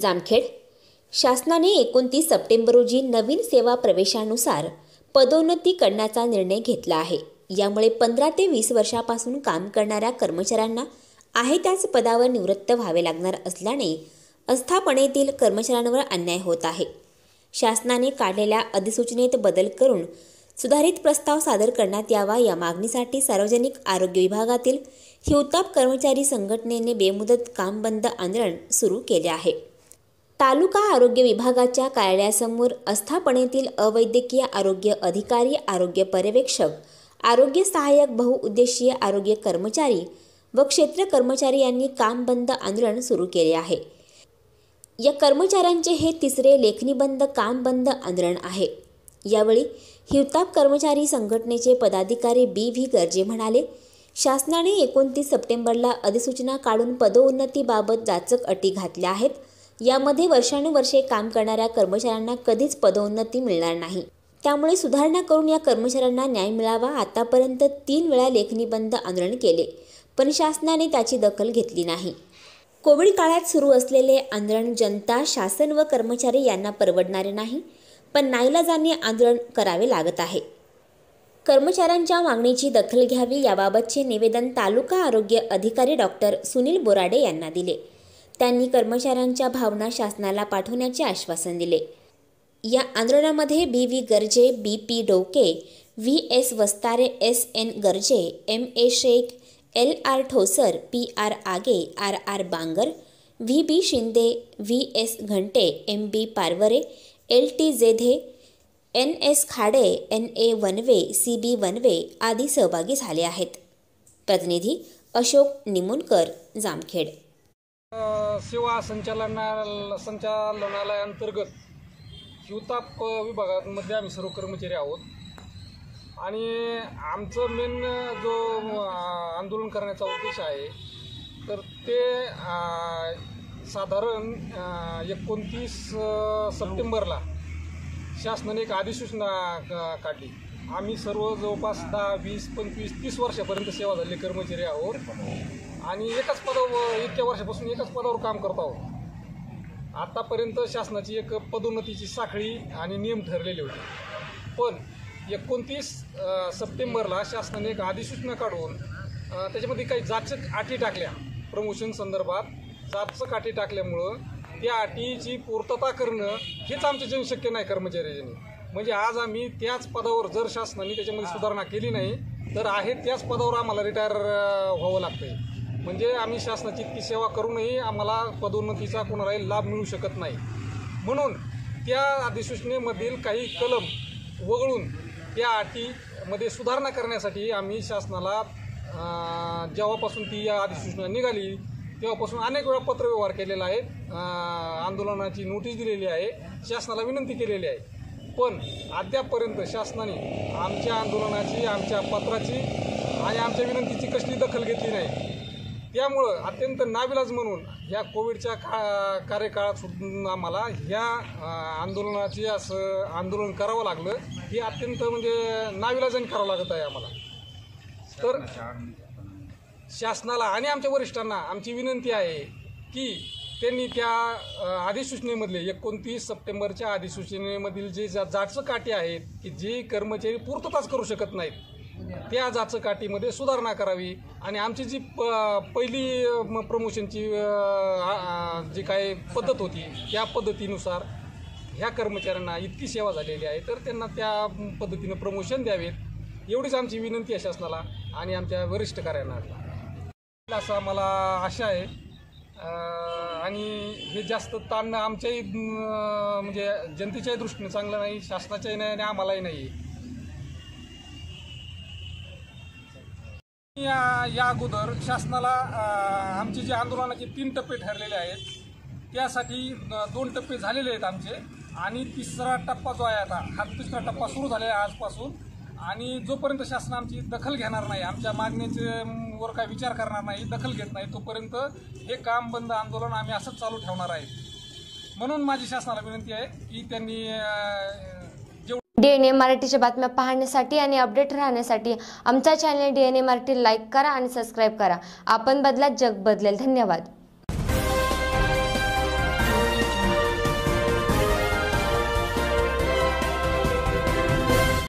जामखेड. शासनाने एकोणतीस सप्टेंबर रोजी नवीन सेवा प्रवेशानुसार पदोन्नती करण्याचा निर्णय घेतला आहे. यामुळे पंधरा ते वीस वर्षापासून काम करणाऱ्या कर्मचाऱ्यांना आहे त्याच पदावर निवृत्त व्हावे लागणार असल्याने अस्थापनेतील कर्मचाऱ्यांवर अन्याय होत आहे. शासनाने काढलेल्या अधिसूचनेत बदल करून सुधारित प्रस्ताव सादर करण्यात यावा या मागणीसाठी सार्वजनिक आरोग्य विभागातील हिवताप कर्मचारी संघटनेने बेमुदत काम बंद आंदोलन सुरू केले आहे. तालुका आरोग्य विभागाच्या कार्यालयासमोर अस्थापनेतील अवैद्यकीय आरोग्य अधिकारी आरोग्य पर्यवेक्षक आरोग्य सहाय्यक बहुउद्देशीय आरोग्य कर्मचारी व क्षेत्र कर्मचारी यांनी काम बंद आंदोलन सुरू केले आहे. या कर्मचाऱ्यांचे हे तिसरे लेखनीबंद काम बंद आंदोलन आहे. यावेळी हिवताप कर्मचारी संघटनेचे पदाधिकारी बी व्ही गर्जे म्हणाले शासनाने एकोणतीस सप्टेंबरला अधिसूचना काढून पदोन्नतीबाबत जाचक अटी घातल्या आहेत. यामध्ये वर्षानुवर्षे काम करणाऱ्या कर्मचाऱ्यांना कधीच पदोन्नती मिळणार नाही. त्यामुळे सुधारणा करून या कर्मचाऱ्यांना न्याय मिळावा. आतापर्यंत तीन वेळा लेखनिबंध आंदोलन केले पण शासनाने त्याची दखल घेतली नाही. कोविड काळात सुरू असलेले आंदोलन जनता शासन व कर्मचारी यांना परवडणारे नाही पण नाईलाजाने आंदोलन करावे लागत आहे. कर्मचाऱ्यांच्या मागणीची दखल घ्यावी याबाबतचे निवेदन तालुका आरोग्य अधिकारी डॉक्टर सुनील बोराडे यांना दिले. त्यांनी कर्मचाऱ्यांच्या भावना शासनाला पाठवण्याचे आश्वासन दिले. या आंदोलनामध्ये B V Garje B P Doke V S Vastare S N Garje M A Shaikh L R Thosar P R Aage R R Bangar V B Shinde V S Ghante M B Parware L T Jedhe N S Khade N A Wanve C B Wanve आदी सहभागी झाले आहेत. प्रतिनिधी अशोक निमुनकर जामखेड. सेवा संचालना संचालनालयाअंतर्गत शिवताप विभागामध्ये आम्ही सर्व कर्मचारी आहोत. आणि आमचं मेन जो आंदोलन करण्याचा उद्देश आहे तर ते साधारण एकोणतीस सप्टेंबरला शासनाने एक अधिसूचना का- काढली. आम्ही सर्व जवळपास दहा वीस पंचवीस तीस वर्षापर्यंत सेवा झालेले कर्मचारी आहोत. आणि एकाच पदावर इतक्या वर्षापासून एकाच पदावर काम करत आहोत. आतापर्यंत शासनाची एक पदोन्नतीची साखळी आणि नियम ठरलेले होते. पण एकोणतीस सप्टेंबरला शासनाने एक अधिसूचना काढून त्याच्यामध्ये काही जाचक अटी टाकल्या. प्रमोशन संदर्भात जाचक अटी टाकल्यामुळं त्या अटीची पूर्तता करणं हेच आमच्या जीवन शक्य नाही कर्मचाऱ्यांनी. म्हणजे आज आम्ही त्याच पदावर जर शासनाने त्याच्यामध्ये सुधारणा केली नाही तर आहे त्याच पदावर आम्हाला रिटायर व्हावं लागतंय. म्हणजे आम्ही शासनाची इतकी सेवा करूनही आम्हाला पदोन्नतीचा कोणालाही लाभ मिळू शकत नाही. म्हणून त्या अधिसूचनेमधील काही कलम वगळून त्या अटीमध्ये सुधारणा करण्यासाठी आम्ही शासनाला जेव्हापासून ती या अधिसूचना निघाली तेव्हापासून अनेक वेळा पत्रव्यवहार केलेला आहे आंदोलनाची नोटीस दिलेली आहे शासनाला विनंती केलेली आहे. पण अद्यापपर्यंत शासनाने आमच्या आंदोलनाची आमच्या पत्राची आणि आमच्या विनंतीची कसली दखल घेतली नाही. त्यामुळं अत्यंत नाविलाज म्हणून या कोविडच्या का कार्यकाळात सुद्धा आम्हाला ह्या आंदोलनाचे आंदोलनाची असं आंदोलन करावं लागलं. हे अत्यंत म्हणजे नाविलाजन करावं लागत आहे आम्हाला. तर शासनाला आणि आमच्या वरिष्ठांना आमची विनंती आहे की त्यांनी त्या अधिसूचनेमधले एकोणतीस सप्टेंबरच्या अधिसूचनेमधील जे जा जाचकाठी आहेत की जे कर्मचारी पूर्तताच करू शकत नाहीत त्या जाचकाठीमध्ये सुधारणा करावी. आणि आमची जी प पहिली म- प्रमोशनची जी काय पद्धत होती त्या पद्धतीनुसार ह्या कर्मचाऱ्यांना इतकी सेवा झालेली आहे तर त्यांना त्या पद्धतीनं प्रमोशन द्यावेत. एवढीच आमची विनंती आहे शासनाला आणि आमच्या वरिष्ठ कार्यांना असा मला आशा आहे. आणि हे जास्त ताण आमच्याही म्हणजे जनतेच्याही दृष्टीने चांगलं नाही शासनाच्याही नाही आणि आम्हालाही नाही. या या अगोदर शासनाला आमचे जे आंदोलनाचे तीन टप्पे ठरलेले आहेत त्यासाठी दोन टप्पे झालेले आहेत आमचे. आणि तिसरा टप्पा जो आहे आता हा तिसरा टप्पा सुरू झालेला आहे आजपासून. आणि जोपर्यंत शासन आमची दखल घेणार नाही आमच्या मागणीचे वर काय विचार करणार नाही दखल घेत नाही तोपर्यंत हे काम बंद आंदोलन आम्ही असंच चालू ठेवणार आहे. म्हणून माझी शासनाला विनंती आहे की त्यांनी डी एन डीएनए मराठीच्या बातम्या पाहण्यासाठी आणि अपडेट राहण्यासाठी आमचा चॅनल डीएनए मराठी लाईक करा आणि सबस्क्राईब करा. आपण बदला जग बदलेल. धन्यवाद.